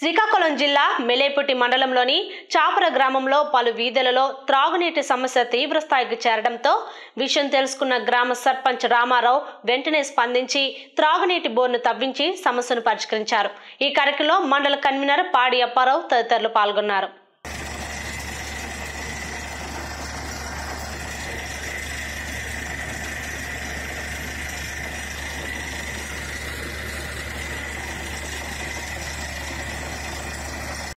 శ్రీకాకుళం జిల్లా మెలేపుటి మండలంలోని చాపర గ్రామంలో పలు వీధులలో త్రాగునీటి సమస్య తీవ్రస్థాయికి చేరడంతో విషయం తెలుసుకున్న గ్రామ సర్పంచ్ రామారావు వెంటనే స్పందించి త్రాగునీటి బోర్ను తవ్వించి సమస్యను పరిష్కరించారు. ఈ కార్యక్రమంలో మండల కన్వీనర్ పాడి అప్పారావు తదితరులు పాల్గొన్నారు.